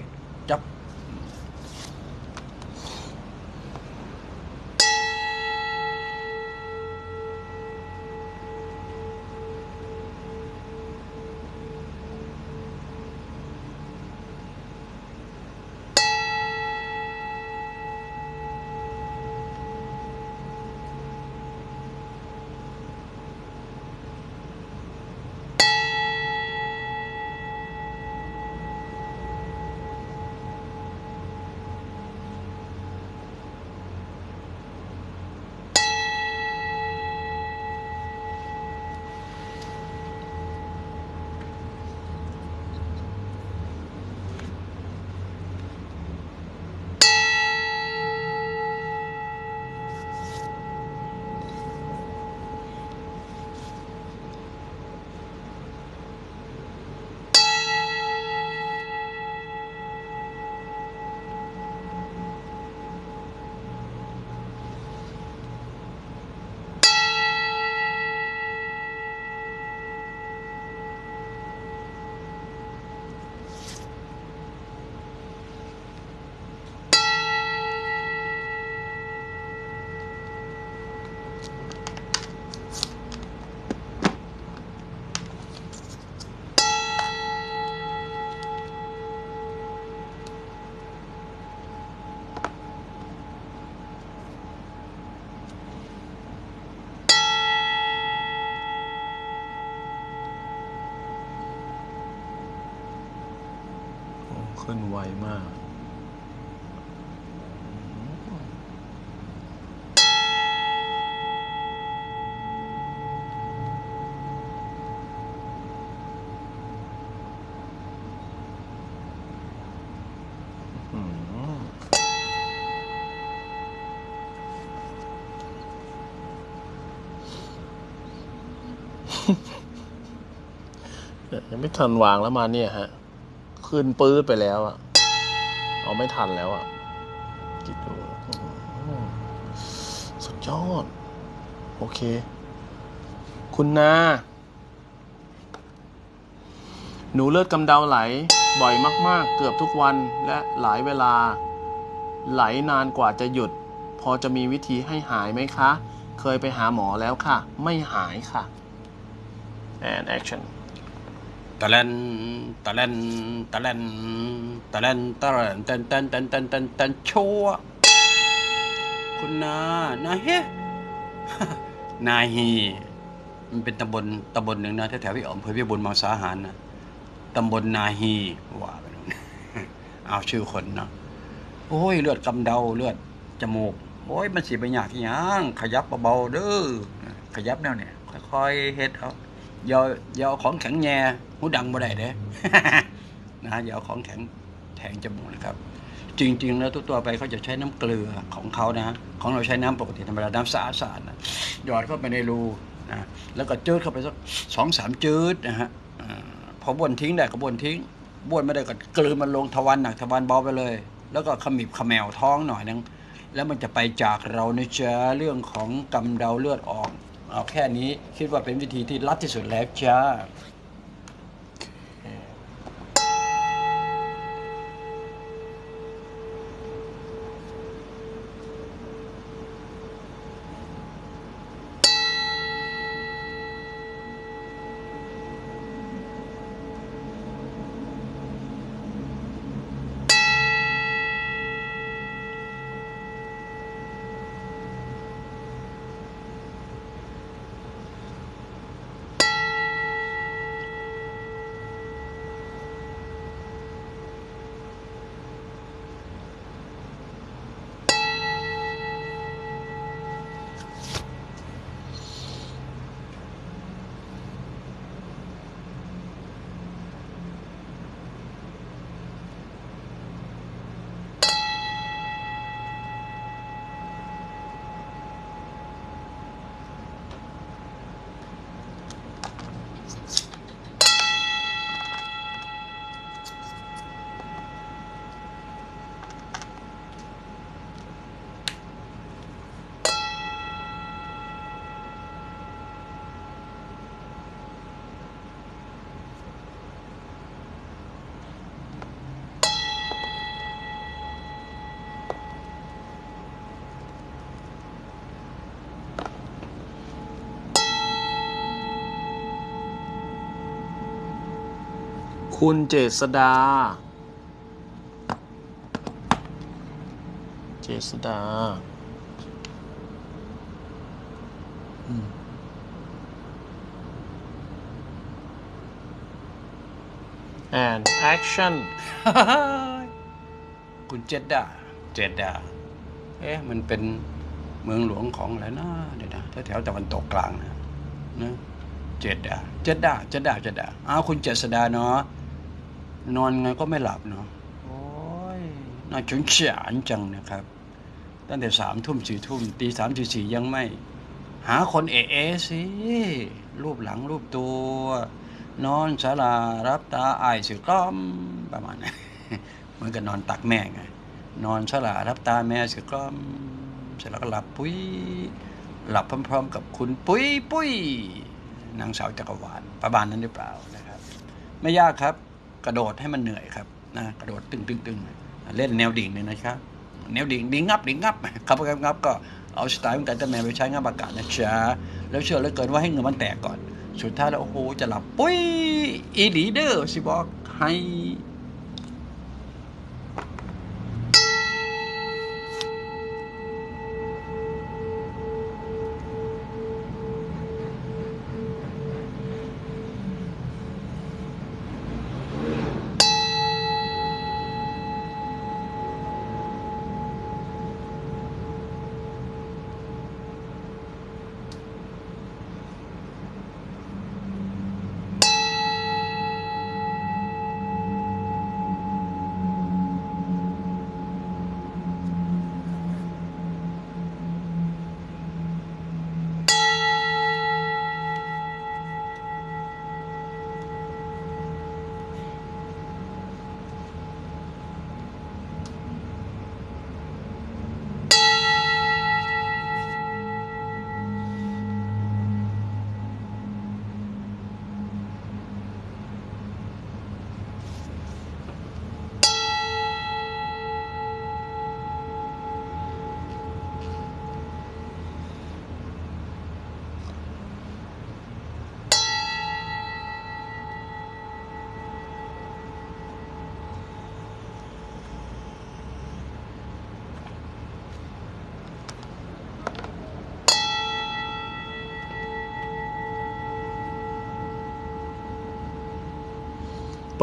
ขึ้นไวมาก ยังไม่ทันวางแล้วมาเนี่ยฮะ ขึ้นปื้ดไปแล้วอะเอาไม่ทันแล้วอะคิดดูสุดยอด โอเค คุณนา หนูเลือดกำเดาไหล บ่อยมาก ๆ เกือบทุกวันและหลายเวลา ไหลนานกว่าจะหยุด พอจะมีวิธีให้หายไหมคะ เคยไปหาหมอแล้วค่ะ ไม่หายค่ะ and action ตะเลนตะเลนตะเลนตะเลนตะเลนเตันเตันเตันเตันเตันเตันโชว์คุณนานาเฮนาฮีมันเป็นตำบลตำบลหนึ่งนะแถวๆพี่อ๋อมเภอพิบูลมังสาหารนะตำบลนาฮีว่าไปนู่นเอาชื่อคนเนาะโอ้ยเลือดกำเดาเลือดจมูกโอ้ยมันสิไปหยากยังขยับเบาๆเด้อขยับแนวเนี่ยค่อยๆเฮ็ดเอา อย่าอย่าเอาของแข็งแง่หูดังบ่ได้เด้นะอย่าเอาของแข็งแทงจมูกนะครับ จริง ๆ แล้วตัวตัวไปเขาจะใช้น้ำเกลือของเขานะ ของเราใช้น้ำปกติธรรมดาน้ำสะอาดๆนะหยอดเข้าไปในรูนะแล้วก็จืดเข้าไปสักสองสามจืดนะฮะอ่าพอบ้วนทิ้งได้ก็บ้วนทิ้งบ้วนไม่ได้ก็กลืนมันลงทวารหนักทวารเบาไปเลย แล้วก็ขมิบขมวท้องหน่อยนึงแล้วมันจะไปจากเราในะจ๊ะเรื่องของกำเดาเลือดออก เอาแค่นี้คิดว่าเป็นวิธีที่รัดที่สุดแล้วจ้า คุณเจษดา เจษดา and action คุณเจดดา เจดดา เอ๊ะ มันเป็นเมืองหลวงของอะไรนะเดี๋ยวนะแถวตะวันตกกลางนะนะเจดดาเจดดาเจดดาเจดดาอ้าวคุณเจษดาเนาะ นอนไงก็ไม่หลับเนาะโอ้ยน่าฉุนเฉียนจังนะครับ ตั้งแต่สามทุ่มสี่ทุ่มตีสามสี่สี่ยังไม่ หาคนเอเอสิรูปหลังรูปตัว นอนสารารับตาอายสือกล้อมประมาณนั้นเหมือนกับนอนตักแม่ไงนอนสารารับตาแม่สือกล้อมเสร็จแล้วก็หลับปุ้ยหลับพร้อม ๆ กับคุณปุ้ยปุ้ยนางสาวจักรวาลประมาณนั้นหรือเปล่านะครับ ไม่ยากครับ กระโดดให้มันเหนื่อยครับนะกระโดดตึงตึงตึงเล่นแนวดิ่งเลยนะครับ แนวดิ่งดิ่งงับดิ่งงับครับครับงับก็เอาสไตล์ของการเต้นแมนไปใช้งับอากาศนะจ๊ะแล้วเชื่อเหลือเกินว่าให้เงินมันแตกก่อน สุดท้ายแล้วโอ้โหจะหลับปุ้ยอีหลีเดอร์สิบอกให้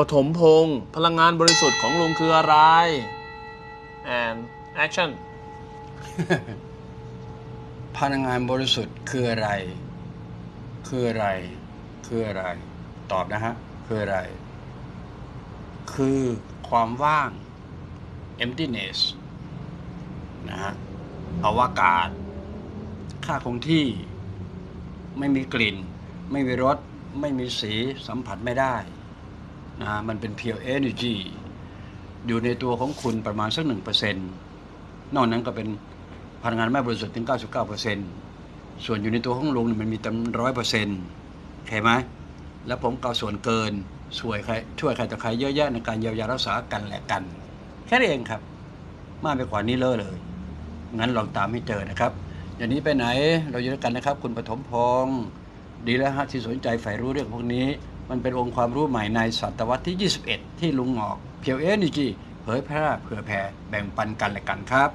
ปฐมพงศ์พลังงานบริสุทธิ์ของลุงคืออะไร and action พลังงานบริสุทธิ์คืออะไร คืออะไร คืออะไร ตอบนะฮะ คืออะไร คือความว่าง emptiness นะฮะอวกาศ ค่าคงที่ ไม่มีกลิ่น ไม่มีรส ไม่มีสี สัมผัสไม่ได้ นะมันเป็น pure energy อยู่ในตัวของคุณประมาณสักหนึ่งเปอร์เซ็นต์นอกนั้นก็เป็นพลังงานไม่บริสุทธิ์ถึง 99เปอร์เซ็นต์ส่วนอยู่ในตัวของลุงมันมีเต็มร้อยเปอร์เซ็นต์เข้าไหมแล้วผมก็เอาส่วนเกินช่วยใครช่วยใครต่อใครเยอะแยะในการเยียวยารักษากันและกัน แค่นั้นเองครับ มากไปกว่านี้เลอะเลย งั้นลองตามให้เจอนะครับอย่างนี้ไปไหนเราอยู่ด้วยกันนะครับ คุณปฐมพงศ์ดีแล้วฮะที่สนใจใฝ่รู้เรื่องพวกนี้ มันเป็นองค์ความรู้ใหม่ในศตวรรษที่ 21 ที่ลุงหงอกเพียวเอเนจีเผยแพร่เผื่อแผ่แบ่งปันกันและกันครับ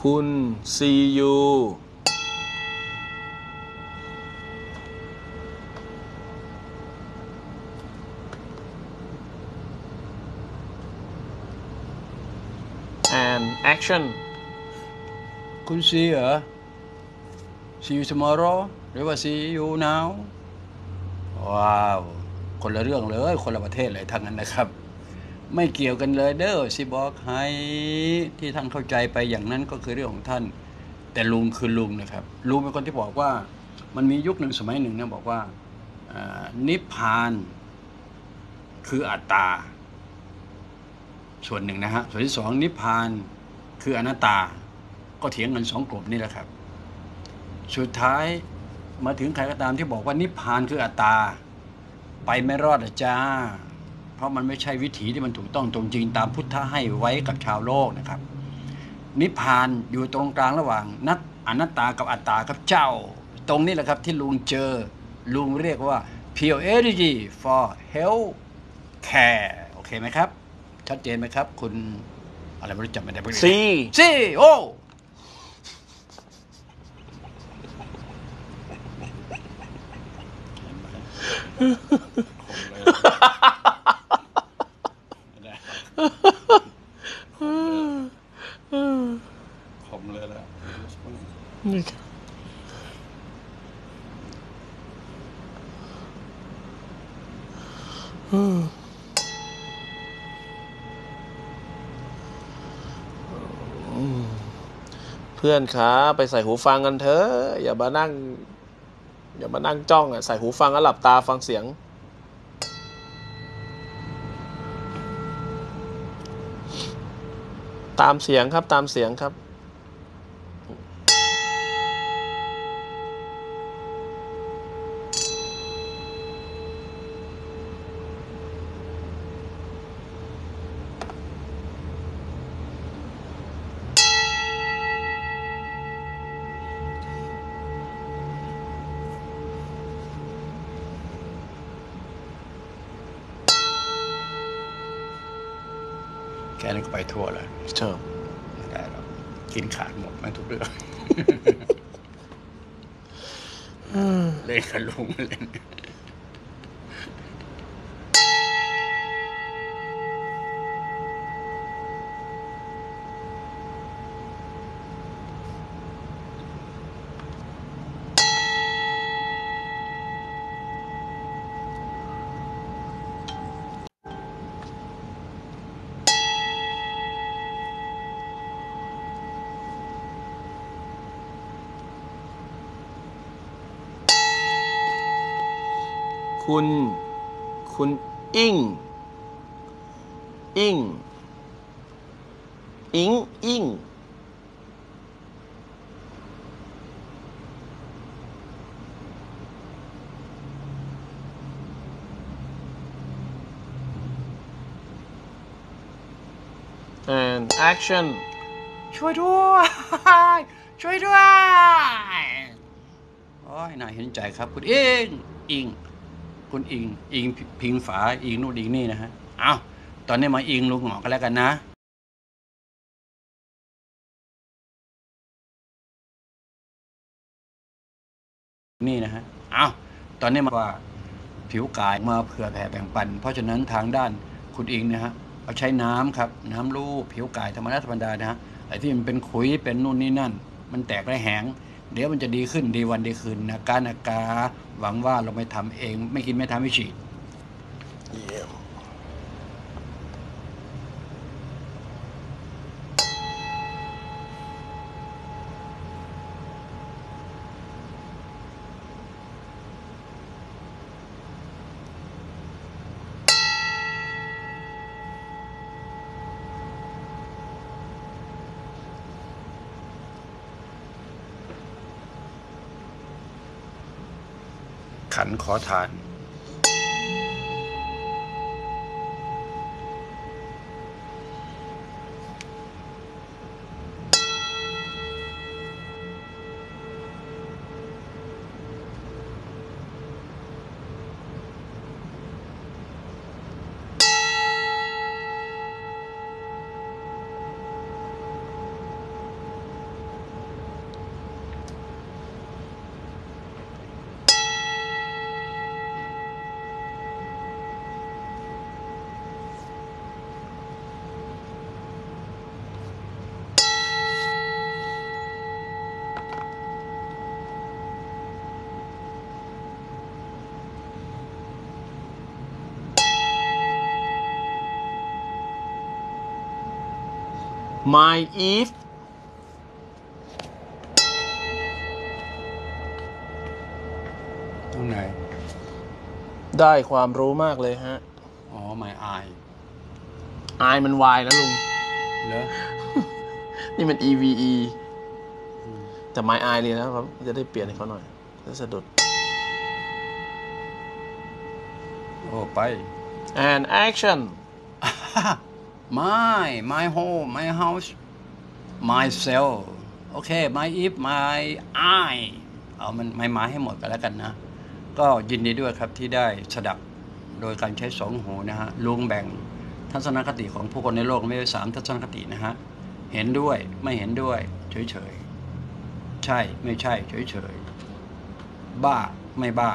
คุณซียูแอน action คุณซีเหรอ see you tomorrow หรือว่า see you now ว้าว คนละเรื่องเลย คนละประเทศเลยทั้งนั้นนะครับ ไม่เกี่ยวกันเลยเด้อสิบอกให้ที่ท่านเข้าใจไปอย่างนั้นก็คือเรื่องของท่าน แต่ลุงคือลุงนะครับ ลุงเป็นคนที่บอกว่า มันมียุคหนึ่งสมัยหนึ่งเนี่ยบอกว่านิพพานคืออัตตา ส่วนหนึ่งนะฮะส่วนที่สองนิพพานคืออนัตตา ก็เถียงกันสองกลุ่มนี่แหละครับ สุดท้ายมาถึงใครก็ตามที่บอกว่านิพพานคืออัตตา ไปไม่รอดอจ้า เพราะมันไม่ใช่วิถีที่มันถูกต้องตรงจริงตามพุทธะให้ไว้กับชาวโลกนะครับ นิพพานอยู่ตรงกลางระหว่างนัตอนัตตากับอัตตาครับเจ้า ตรงนี้แหละครับที่ลุงเจอลุงเรียกว่า pure energy for health care โอเคไหมครับ ชัดเจนไหมครับ คุณอะไรไม่รู้จำไม่ได้ซีซีโอ้ขมเลยละ นี่ครับเพื่อนครับไปใส่หูฟังกันเถอะอย่ามานั่ง อย่ามานั่งจ้องอะใส่หูฟังแล้วหลับตาฟังเสียง ตามเสียงครับตามเสียงครับ คุณ คุณอิงอิงอิงอิง and action ช่วยด้วย ช่วยด้วย โอ้ยน่าเห็นใจครับ คุณอิงอิง คุณอิง อิงพิงฝา อิงนู่นอิงนี่นะฮะ เอาตอนนี้มาอิงลุงหงอกันแล้วกันนะนี่นะฮะ เอาตอนนี้มาว่าผิวกายมาเผื่อแผ่แบ่งปัน เพราะฉะนั้นทางด้านคุณอิงนะฮะ เอาใช้น้ำครับ น้ำลูบผิวกายธรรมดาธรรมดานะฮะ ไอ้ที่มันเป็นขุยเป็นนู่นนี่นั่น มันแตกและแหง เดี๋ยวมันจะดีขึ้นดีวันดีคืนนะการนากา หวังว่าเราไม่ทำเอง ไม่กินไม่ทำไม่ฉีดเยี่ยม ขันขอทาน my Eve ตรงไหน ได้ความรู้มากเลยฮะ อ๋อไม่อาย I มัน Y นะลุง เหรอ นี่มัน EVE แต่ My Eye เลยนะครับ จะได้เปลี่ยนให้เขาหน่อยจะสะดุด โอ้ ไป and action my my home my house myself โอเค my if my I เอามันไม่มาให้หมดกันแล้วกันนะ ก็ยินดีด้วยครับที่ได้สดับโดยการใช้สองหูนะฮะลุงแบ่งทัศนคติของผู้คนในโลกไม่ใช่สามทัศนคตินะฮะ เห็นด้วยไม่เห็นด้วย เฉยๆ ใช่ไม่ใช่ เฉยๆ บ้าไม่บ้า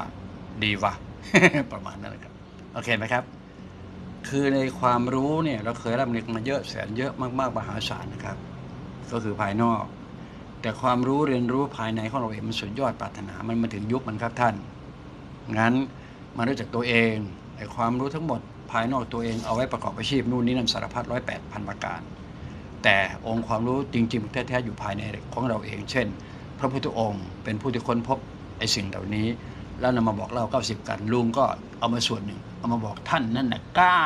ดีวะประมาณนั้นแหละครับ โอเคไหมครับ คือในความรู้เนี่ยเราเคยรับเรียนมาเยอะแสนเยอะมากๆมหาศาลนะครับ ก็คือภายนอก แต่ความรู้เรียนรู้ภายในของเราเองมันสุดยอดปรารถนา มันมาถึงยุคมันครับท่าน งั้นมารู้จักตัวเองไอ้ความรู้ทั้งหมดภายนอกตัวเองเอาไว้ประกอบอาชีพนู่นนี่นั่นสารพัดร้อยแปดพันประการ แต่องค์ความรู้จริง ๆ แท้ๆอยู่ภายในของเราเอง เช่น พระพุทธองค์เป็นผู้ที่ค้นพบไอ้สิ่งเหล่านี้ แล้วนำมาบอกเล่าสิบกัน ลุงก็เอามาส่วนหนึ่ง เอามาบอกท่านนั่นนะกล้า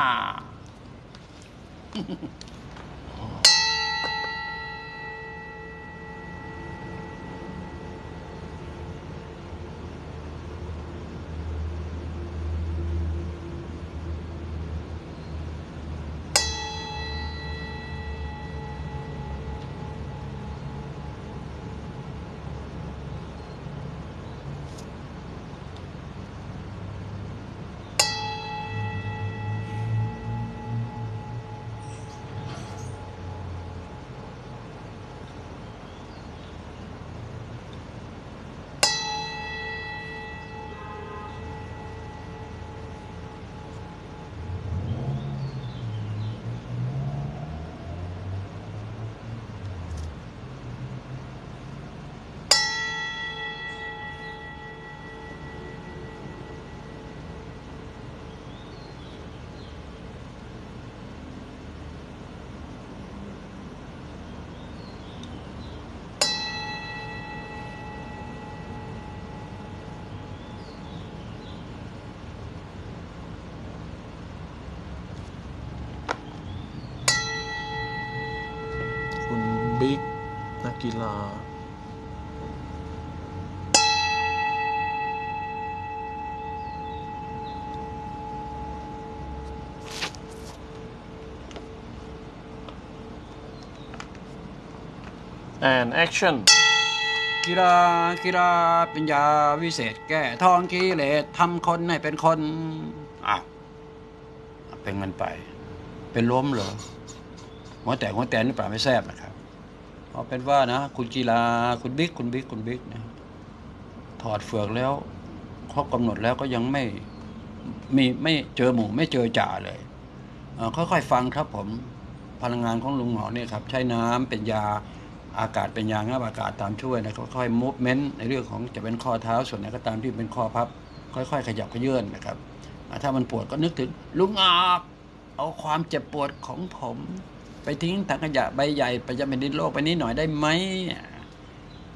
กีฬา and action กีฬากีฬาเป็นยาวิเศษ แก้ท้องกิเลสทำคนให้เป็นคนอ้าวเป็นเงินไป เป็นล้มเหรอหัวแตกหัวแตนนี่ปล่าไม่แซบนะครับ เอาเป็นว่านะ คุณกีฬาคุณบิ๊กคุณบิ๊กคุณบิ๊กนะถอดเฟือกแล้วครบกำหนดแล้วก็ยังไม่มีไม่เจอหมู่ไม่เจอจ่าเลยค่อยๆฟังครับผมพลังงานของลุงหมอเนี่ยครับ ใช้น้ำเป็นยาอากาศเป็นยางับอากาศตามช่วยนะค่อยๆมูฟเมนต์ในเรื่องของจะเป็นข้อเท้าส่วนไหนก็ตามที่เป็นข้อพับ ค่อย ๆ ขยับขยื่นนะครับถ้ามันปวดก็นึกถึงลุงออกเอาความเจ็บปวดของผม ไปทิ้งถังขยะใบใหญ่ไปจะเป็นดินโลกไปนี้หน่อยได้ไหม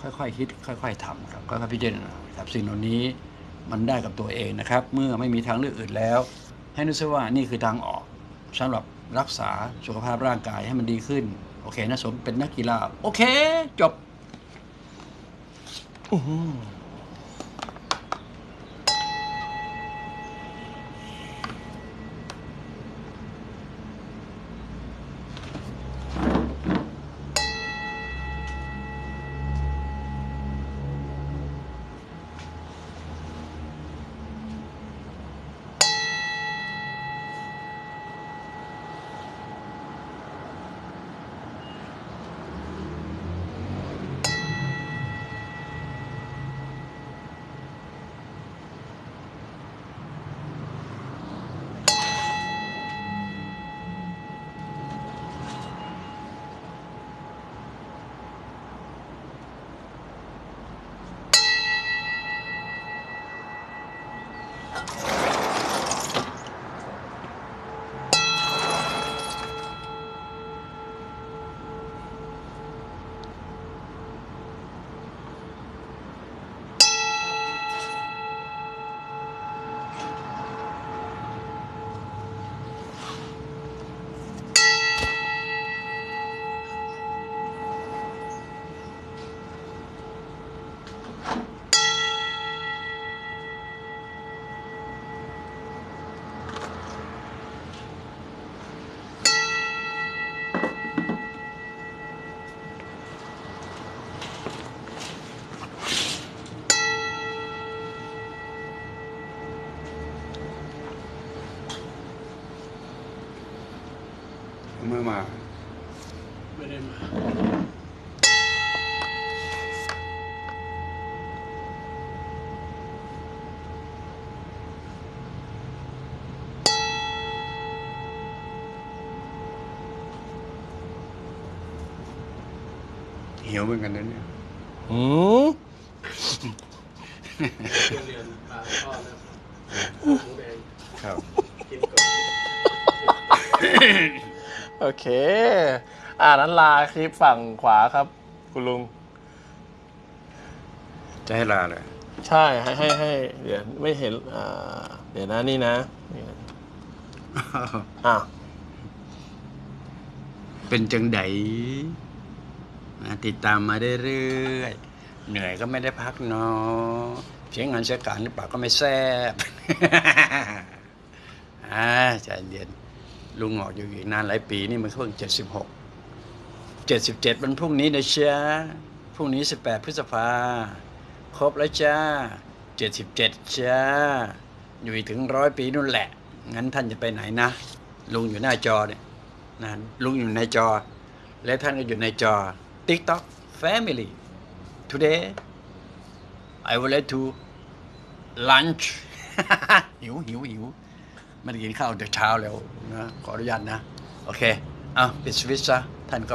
ค่อยๆคิด ค่อย ๆทำครับค่อยๆพิจารณาครับสิ่งเหล่านี้มันได้กับตัวเองนะครับ เมื่อไม่มีทางเลือกอื่นแล้ว ให้นึกซะว่านี่คือทางออกสำหรับรักษาสุขภาพร่างกายให้มันดีขึ้น โอเคนะสมเป็นนักกีฬา โอเค จบ เมื่อมา ไม่ได้มา หิวเหมือนกันนะเนี่ย หืม เค อ่านั้นลาคลิปฝั่งขวาครับ คุณลุง จะให้ลาเลย ใช่ให้ให้ให้เดี๋ยวไม่เห็นอ่าเดี๋ยวนะนี่นะนี่นะอะเป็นจังไดนะติดตามมาเรื่อยๆเหนื่อยก็ไม่ได้พักเนาะเสียงงานเสียการหรือเปล่าก็ไม่แซ่บ อ่าใจเย็น ลุงหงอกอยู่อีกนานหลายปีนี่มันเพิ่งเจ็ดสิบหกเจ็ดสิบเจ็ดวันพรุ่งนี้นะจ๊ะพรุ่งนี้สิบแปดพฤษภาครบแล้วจ้าเจ็ดสิบเจ็ดจ้าอยู่อีกถึงร้อยปีนู่นแหละ งั้นท่านจะไปไหนนะ ลุงอยู่หน้าจอเนี่ยนะลุงอยู่ในจอ และท่านก็อยู่ในจอ TikTok Family today I would like to lunch หิวหิวหิว ไม่ได้กินข้าวแต่เช้าแล้วนะขออนุญาตนะ โอเค เอาปิดสวิตช์ซะท่านก็